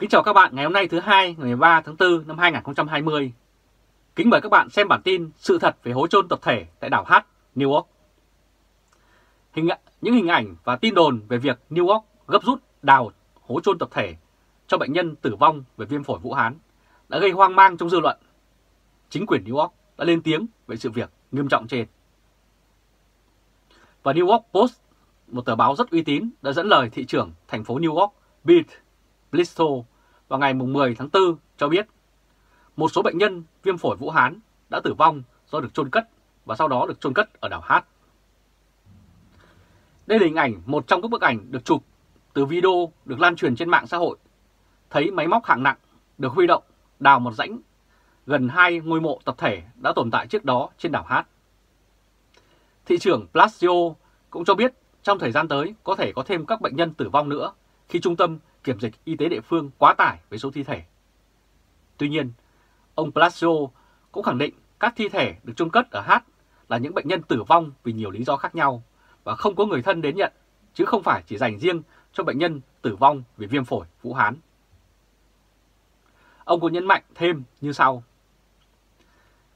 Kính chào các bạn ngày hôm nay thứ hai ngày 13 tháng 4 năm 2020. Kính mời các bạn xem bản tin sự thật về hố chôn tập thể tại đảo Hát, New York. Hình, những hình ảnh và tin đồn về việc New York gấp rút đào hố chôn tập thể cho bệnh nhân tử vong về viêm phổi Vũ Hán đã gây hoang mang trong dư luận. Chính quyền New York đã lên tiếng về sự việc nghiêm trọng trên. Và New York Post, một tờ báo rất uy tín, đã dẫn lời thị trưởng thành phố New York Bill Blisto vào ngày 10 tháng 4 cho biết, một số bệnh nhân viêm phổi Vũ Hán đã tử vong do được chôn cất và sau đó được chôn cất ở đảo Hát. Đây là hình ảnh một trong các bức ảnh được chụp từ video được lan truyền trên mạng xã hội. Thấy máy móc hạng nặng được huy động đào một rãnh gần hai ngôi mộ tập thể đã tồn tại trước đó trên đảo Hát. Thị trưởng Plasio cũng cho biết trong thời gian tới có thể có thêm các bệnh nhân tử vong nữa khi trung tâm kiểm dịch y tế địa phương quá tải với số thi thể. Tuy nhiên, ông Palacio cũng khẳng định các thi thể được chôn cất ở Hát là những bệnh nhân tử vong vì nhiều lý do khác nhau và không có người thân đến nhận, chứ không phải chỉ dành riêng cho bệnh nhân tử vong vì viêm phổi Vũ Hán. Ông cũng nhấn mạnh thêm như sau.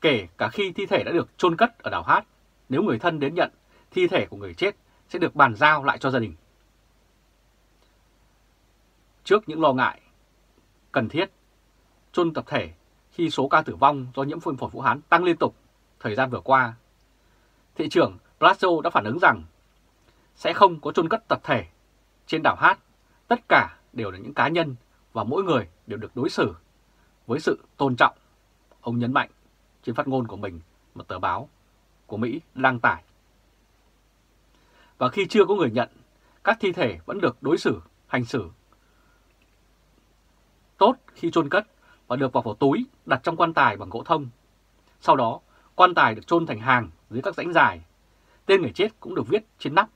Kể cả khi thi thể đã được chôn cất ở đảo Hát, nếu người thân đến nhận, thi thể của người chết sẽ được bàn giao lại cho gia đình. Trước những lo ngại cần thiết chôn tập thể khi số ca tử vong do nhiễm phun phổi Vũ Hán tăng liên tục thời gian vừa qua, thị trưởng Blasio đã phản ứng rằng sẽ không có chôn cất tập thể trên đảo Hát. Tất cả đều là những cá nhân và mỗi người đều được đối xử với sự tôn trọng. Ông nhấn mạnh trên phát ngôn của mình một tờ báo của Mỹ đăng tải. Và khi chưa có người nhận, các thi thể vẫn được đối xử, hành xử tốt khi chôn cất và được vào vào túi đặt trong quan tài bằng gỗ thông. Sau đó, quan tài được chôn thành hàng dưới các rãnh dài. Tên người chết cũng được viết trên nắp,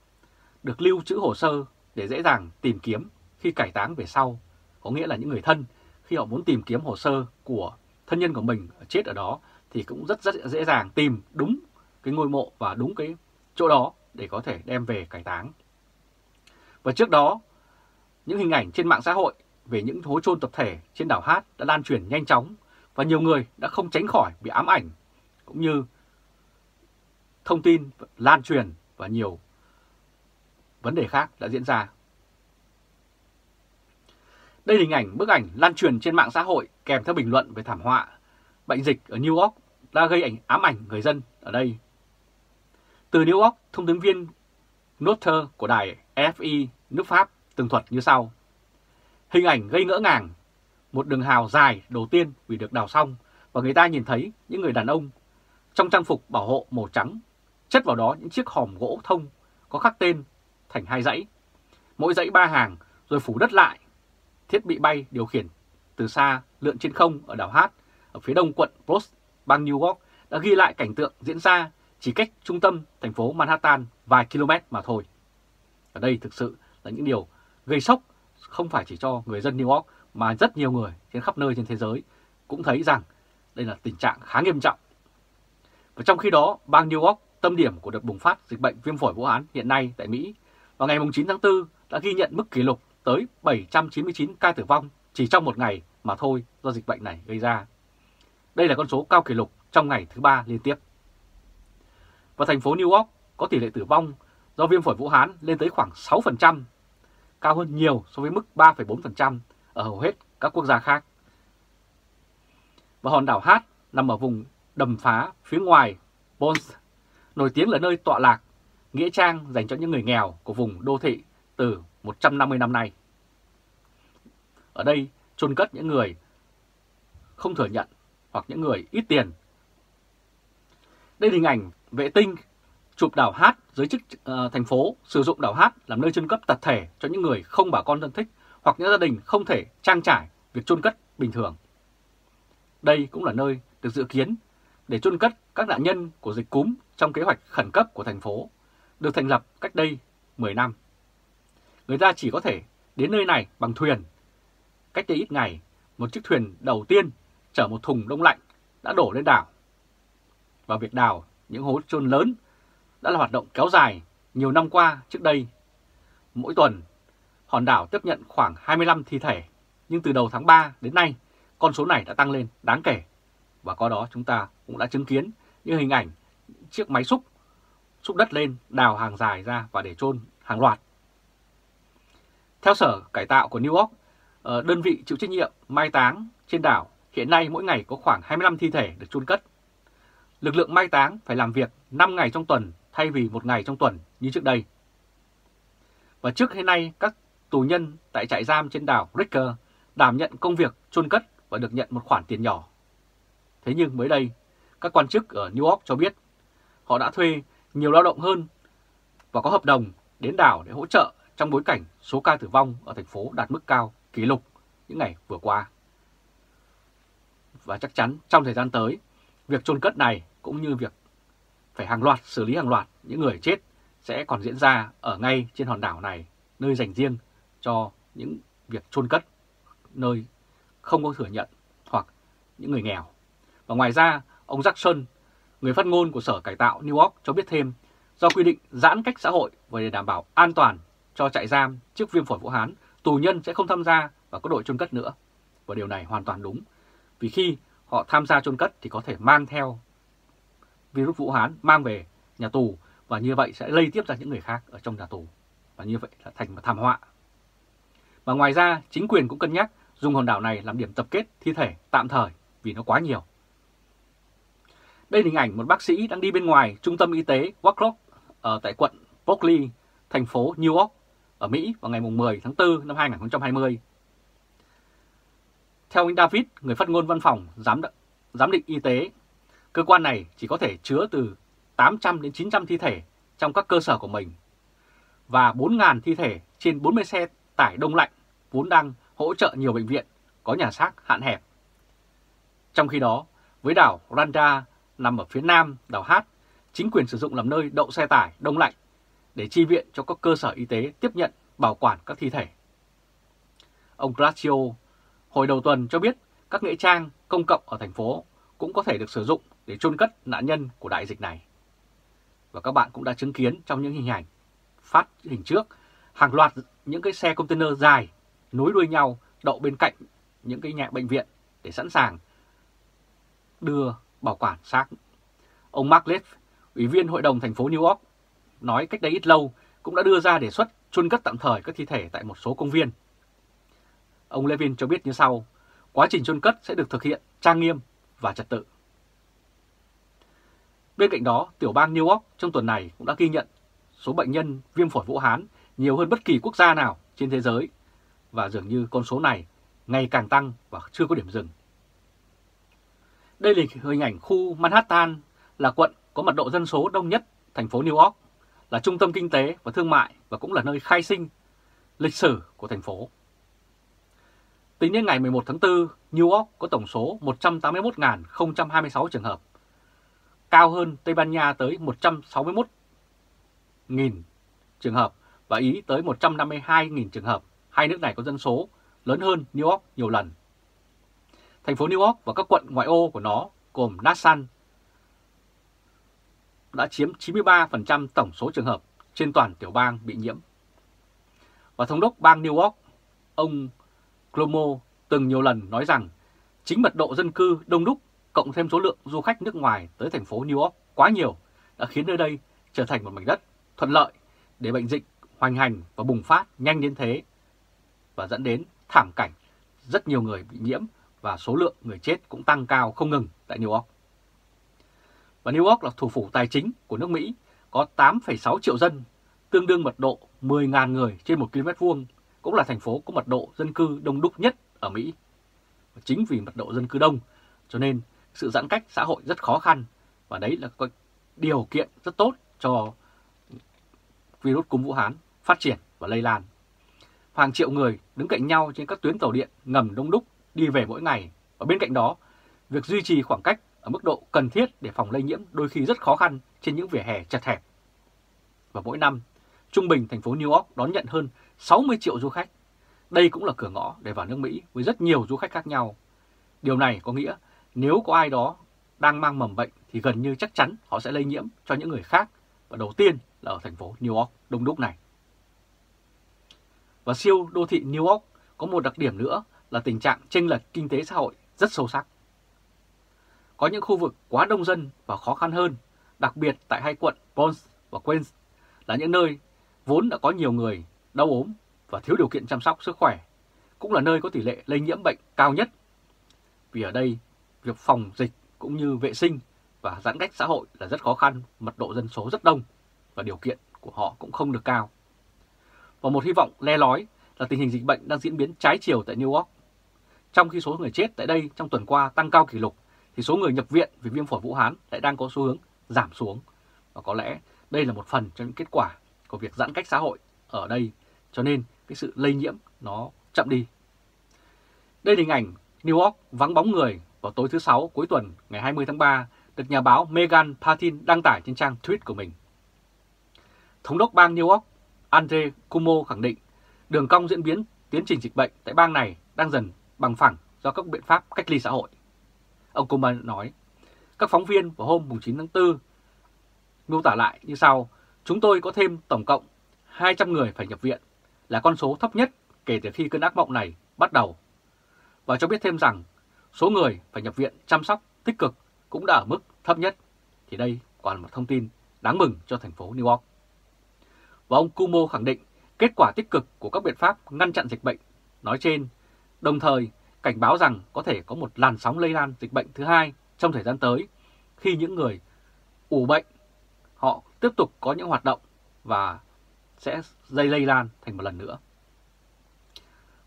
được lưu trữ hồ sơ để dễ dàng tìm kiếm khi cải táng về sau. Có nghĩa là những người thân khi họ muốn tìm kiếm hồ sơ của thân nhân của mình chết ở đó thì cũng rất rất dễ dàng tìm đúng cái ngôi mộ và đúng cái chỗ đó để có thể đem về cải táng. Và trước đó, những hình ảnh trên mạng xã hội về những hố chôn tập thể trên đảo Hát đã lan truyền nhanh chóng và nhiều người đã không tránh khỏi bị ám ảnh cũng như thông tin lan truyền và nhiều vấn đề khác đã diễn ra. Đây là hình ảnh bức ảnh lan truyền trên mạng xã hội kèm theo bình luận về thảm họa bệnh dịch ở New York đã gây ảnh ám ảnh người dân ở đây. Từ New York, thông tấn viên Notter của đài FI nước Pháp tường thuật như sau. Hình ảnh gây ngỡ ngàng, một đường hào dài đầu tiên vì được đào xong và người ta nhìn thấy những người đàn ông trong trang phục bảo hộ màu trắng, chất vào đó những chiếc hòm gỗ thông có khắc tên thành hai dãy, mỗi dãy ba hàng rồi phủ đất lại. Thiết bị bay điều khiển từ xa lượn trên không ở đảo Hát ở phía đông quận Bronx, bang New York đã ghi lại cảnh tượng diễn ra chỉ cách trung tâm thành phố Manhattan vài km mà thôi. Ở đây thực sự là những điều gây sốc không phải chỉ cho người dân New York mà rất nhiều người trên khắp nơi trên thế giới cũng thấy rằng đây là tình trạng khá nghiêm trọng. Và trong khi đó, bang New York, tâm điểm của đợt bùng phát dịch bệnh viêm phổi Vũ Hán hiện nay tại Mỹ, vào ngày 9 tháng 4 đã ghi nhận mức kỷ lục tới 799 ca tử vong chỉ trong một ngày mà thôi do dịch bệnh này gây ra. Đây là con số cao kỷ lục trong ngày thứ ba liên tiếp. Và thành phố New York có tỷ lệ tử vong do viêm phổi Vũ Hán lên tới khoảng 6%, cao hơn nhiều so với mức 3,4% ở hầu hết các quốc gia khác. Và hòn đảo Hát nằm ở vùng đầm phá phía ngoài Bones, nổi tiếng là nơi tọa lạc, nghĩa trang dành cho những người nghèo của vùng đô thị từ 150 năm nay. Ở đây chôn cất những người không thừa nhận hoặc những người ít tiền. Đây là hình ảnh vệ tinh chụp đảo Hát giới chức uh, thành phố sử dụng đảo Hát làm nơi chôn cất tập thể cho những người không bà con thân thích hoặc những gia đình không thể trang trải việc chôn cất bình thường. Đây cũng là nơi được dự kiến để chôn cất các nạn nhân của dịch cúm trong kế hoạch khẩn cấp của thành phố, được thành lập cách đây 10 năm. Người ta chỉ có thể đến nơi này bằng thuyền. Cách đây ít ngày, một chiếc thuyền đầu tiên chở một thùng đông lạnh đã đổ lên đảo. Và việc đào những hố chôn lớn đã là hoạt động kéo dài nhiều năm qua trước đây. Mỗi tuần, hòn đảo tiếp nhận khoảng 25 thi thể. nhưng từ đầu tháng 3 đến nay, con số này đã tăng lên đáng kể. Và có đó chúng ta cũng đã chứng kiến những hình ảnh chiếc máy xúc xúc đất lên, đào hàng dài ra và để chôn hàng loạt. Theo sở cải tạo của New York, ờ, đơn vị chịu trách nhiệm mai táng trên đảo hiện nay mỗi ngày có khoảng 25 thi thể được chôn cất. Lực lượng mai táng phải làm việc 5 ngày trong tuần thay vì một ngày trong tuần như trước đây. Và trước hiện nay, các tù nhân tại trại giam trên đảo Ricker đảm nhận công việc chôn cất và được nhận một khoản tiền nhỏ. Thế nhưng mới đây, các quan chức ở New York cho biết họ đã thuê nhiều lao động hơn và có hợp đồng đến đảo để hỗ trợ trong bối cảnh số ca tử vong ở thành phố đạt mức cao kỷ lục những ngày vừa qua. Và chắc chắn trong thời gian tới, việc chôn cất này cũng như việc phải hàng loạt xử lý hàng loạt những người chết sẽ còn diễn ra ở ngay trên hòn đảo này, nơi dành riêng cho những việc chôn cất, nơi không có thừa nhận hoặc những người nghèo. Và ngoài ra, ông Jackson, người phát ngôn của Sở Cải tạo New York cho biết thêm, do quy định giãn cách xã hội và để đảm bảo an toàn cho trại giam trước viêm phổi Vũ Hán, tù nhân sẽ không tham gia vào các đội chôn cất nữa. Và điều này hoàn toàn đúng, vì khi họ tham gia chôn cất thì có thể mang theo virus Vũ Hán mang về nhà tù và như vậy sẽ lây tiếp ra những người khác ở trong nhà tù. Và như vậy là thành một thảm họa. Và ngoài ra, chính quyền cũng cân nhắc dùng hòn đảo này làm điểm tập kết thi thể tạm thời vì nó quá nhiều. Đây là hình ảnh một bác sĩ đang đi bên ngoài trung tâm y tế Warcroft ở ờ, tại quận Berkeley, thành phố New York ở Mỹ vào ngày 10 tháng 4 năm 2020. Theo anh David, người phát ngôn văn phòng giám, giám định y tế, cơ quan này chỉ có thể chứa từ 800 đến 900 thi thể trong các cơ sở của mình và 4.000 thi thể trên 40 xe tải đông lạnh vốn đang hỗ trợ nhiều bệnh viện có nhà xác hạn hẹp. Trong khi đó, với đảo Randa nằm ở phía nam đảo Hát, chính quyền sử dụng làm nơi đậu xe tải đông lạnh để chi viện cho các cơ sở y tế tiếp nhận bảo quản các thi thể. Ông Gracio hồi đầu tuần cho biết các nghĩa trang công cộng ở thành phố cũng có thể được sử dụng để chôn cất nạn nhân của đại dịch này. Và các bạn cũng đã chứng kiến trong những hình ảnh phát hình trước hàng loạt những cái xe container dài nối đuôi nhau đậu bên cạnh những cái nhà bệnh viện để sẵn sàng đưa bảo quản xác. Ông Mark Leff, Ủy viên Hội đồng thành phố New York, nói cách đây ít lâu cũng đã đưa ra đề xuất chôn cất tạm thời các thi thể tại một số công viên. Ông Levin cho biết như sau, quá trình chôn cất sẽ được thực hiện trang nghiêm và trật tự. Bên cạnh đó, tiểu bang New York trong tuần này cũng đã ghi nhận số bệnh nhân viêm phổi Vũ Hán nhiều hơn bất kỳ quốc gia nào trên thế giới và dường như con số này ngày càng tăng và chưa có điểm dừng. Đây là hình ảnh khu Manhattan là quận có mật độ dân số đông nhất thành phố New York, là trung tâm kinh tế và thương mại và cũng là nơi khai sinh lịch sử của thành phố. Tính đến ngày 11 tháng 4, New York có tổng số 181.026 trường hợp, cao hơn Tây Ban Nha tới 161.000 trường hợp và Ý tới 152.000 trường hợp. Hai nước này có dân số lớn hơn New York nhiều lần. Thành phố New York và các quận ngoại ô của nó gồm Nassau đã chiếm 93% tổng số trường hợp trên toàn tiểu bang bị nhiễm. Và thống đốc bang New York, ông Cuomo từng nhiều lần nói rằng chính mật độ dân cư đông đúc cộng thêm số lượng du khách nước ngoài tới thành phố New York quá nhiều đã khiến nơi đây trở thành một mảnh đất thuận lợi để bệnh dịch hoành hành và bùng phát nhanh đến thế và dẫn đến thảm cảnh rất nhiều người bị nhiễm và số lượng người chết cũng tăng cao không ngừng tại New York. Và New York là thủ phủ tài chính của nước Mỹ, có 8,6 triệu dân, tương đương mật độ 10.000 người trên 1 km vuông, cũng là thành phố có mật độ dân cư đông đúc nhất ở Mỹ. Và chính vì mật độ dân cư đông, cho nên sự giãn cách xã hội rất khó khăn, và đấy là có điều kiện rất tốt cho virus cúm Vũ Hán phát triển và lây lan. Hàng triệu người đứng cạnh nhau trên các tuyến tàu điện ngầm đông đúc đi về mỗi ngày. Và bên cạnh đó, việc duy trì khoảng cách ở mức độ cần thiết để phòng lây nhiễm đôi khi rất khó khăn trên những vỉa hè chật hẹp. Và mỗi năm, trung bình thành phố New York đón nhận hơn 60 triệu du khách. Đây cũng là cửa ngõ để vào nước Mỹ với rất nhiều du khách khác nhau. Điều này có nghĩa nếu có ai đó đang mang mầm bệnh thì gần như chắc chắn họ sẽ lây nhiễm cho những người khác và đầu tiên là ở thành phố New York đông đúc này. Và siêu đô thị New York có một đặc điểm nữa là tình trạng chênh lệch kinh tế xã hội rất sâu sắc. Có những khu vực quá đông dân và khó khăn hơn, đặc biệt tại hai quận Bronx và Queens là những nơi vốn đã có nhiều người đau ốm và thiếu điều kiện chăm sóc sức khỏe, cũng là nơi có tỷ lệ lây nhiễm bệnh cao nhất. Vì ở đây, việc phòng dịch cũng như vệ sinh và giãn cách xã hội là rất khó khăn, mật độ dân số rất đông và điều kiện của họ cũng không được cao. Và một hy vọng le lói là tình hình dịch bệnh đang diễn biến trái chiều tại New York. Trong khi số người chết tại đây trong tuần qua tăng cao kỷ lục, thì số người nhập viện vì viêm phổi Vũ Hán lại đang có xu hướng giảm xuống. Và có lẽ đây là một phần trong những kết quả của việc giãn cách xã hội ở đây, cho nên cái sự lây nhiễm nó chậm đi. Đây là hình ảnh New York vắng bóng người vào tối thứ Sáu cuối tuần ngày 20 tháng 3 được nhà báo Megan Patin đăng tải trên trang tweet của mình. Thống đốc bang New York Andre Cuomo khẳng định đường cong diễn biến tiến trình dịch bệnh tại bang này đang dần bằng phẳng do các biện pháp cách ly xã hội. Ông Cuomo nói, các phóng viên vào hôm 9 tháng 4 miêu tả lại như sau, chúng tôi có thêm tổng cộng 200 người phải nhập viện, là con số thấp nhất kể từ khi cơn ác mộng này bắt đầu. Và cho biết thêm rằng số người phải nhập viện chăm sóc tích cực cũng đã ở mức thấp nhất, thì đây còn là một thông tin đáng mừng cho thành phố New York. Và ông Cuomo khẳng định kết quả tích cực của các biện pháp ngăn chặn dịch bệnh nói trên, đồng thời cảnh báo rằng có thể có một làn sóng lây lan dịch bệnh thứ hai trong thời gian tới khi những người ủ bệnh họ tiếp tục có những hoạt động và sẽ dây lây lan thành một lần nữa.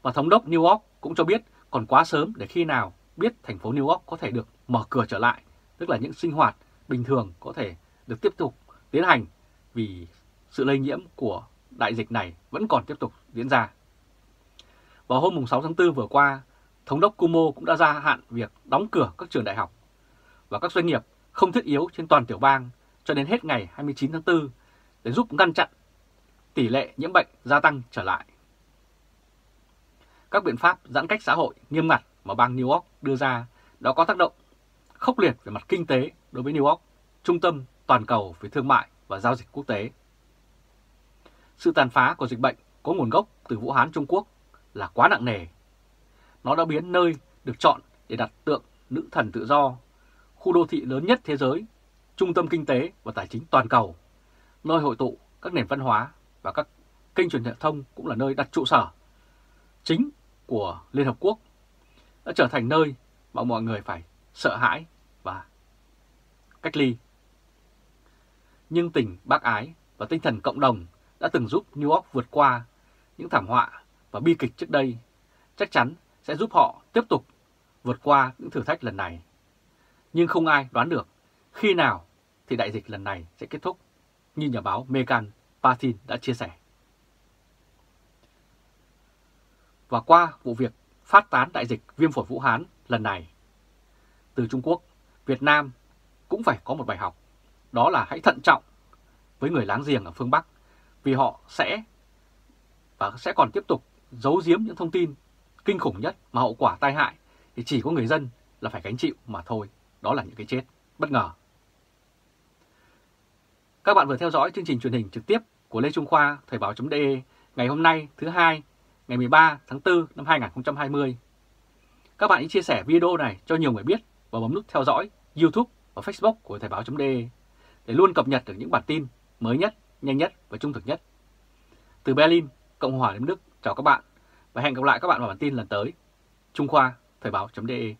Và thống đốc New York cũng cho biết còn quá sớm để khi nào biết thành phố New York có thể được mở cửa trở lại, tức là những sinh hoạt bình thường có thể được tiếp tục tiến hành vì sự lây nhiễm của đại dịch này vẫn còn tiếp tục diễn ra. Vào hôm 6 tháng 4 vừa qua, Thống đốc Cuomo cũng đã gia hạn việc đóng cửa các trường đại học và các doanh nghiệp không thiết yếu trên toàn tiểu bang cho đến hết ngày 29 tháng 4 để giúp ngăn chặn tỷ lệ nhiễm bệnh gia tăng trở lại. Các biện pháp giãn cách xã hội nghiêm ngặt mà bang New York đưa ra đã có tác động khốc liệt về mặt kinh tế đối với New York, trung tâm toàn cầu về thương mại và giao dịch quốc tế. Sự tàn phá của dịch bệnh có nguồn gốc từ Vũ Hán Trung Quốc là quá nặng nề. Nó đã biến nơi được chọn để đặt tượng nữ thần tự do, khu đô thị lớn nhất thế giới, trung tâm kinh tế và tài chính toàn cầu, nơi hội tụ các nền văn hóa và các kênh truyền thông cũng là nơi đặt trụ sở chính của Liên Hợp Quốc, đã trở thành nơi mà mọi người phải sợ hãi và cách ly. Nhưng tình bác ái và tinh thần cộng đồng đã từng giúp New York vượt qua những thảm họa và bi kịch trước đây, chắc chắn sẽ giúp họ tiếp tục vượt qua những thử thách lần này. Nhưng không ai đoán được khi nào thì đại dịch lần này sẽ kết thúc, như nhà báo Megan Patin đã chia sẻ. Và qua vụ việc phát tán đại dịch viêm phổi Vũ Hán lần này, từ Trung Quốc, Việt Nam cũng phải có một bài học, đó là hãy thận trọng với người láng giềng ở phương Bắc vì họ sẽ và sẽ còn tiếp tục giấu giếm những thông tin kinh khủng nhất mà hậu quả tai hại thì chỉ có người dân là phải gánh chịu mà thôi. Đó là những cái chết bất ngờ. Các bạn vừa theo dõi chương trình truyền hình trực tiếp của Lê Trung Khoa Thời báo.de ngày hôm nay thứ hai ngày 13 tháng 4 năm 2020. Các bạn hãy chia sẻ video này cho nhiều người biết và bấm nút theo dõi YouTube và Facebook của Thời báo.de để luôn cập nhật được những bản tin mới nhất, nhanh nhất và trung thực nhất. Từ Berlin, Cộng hòa Liên Đức, chào các bạn và hẹn gặp lại các bạn vào bản tin lần tới. Trung Khoa, Thời báo.de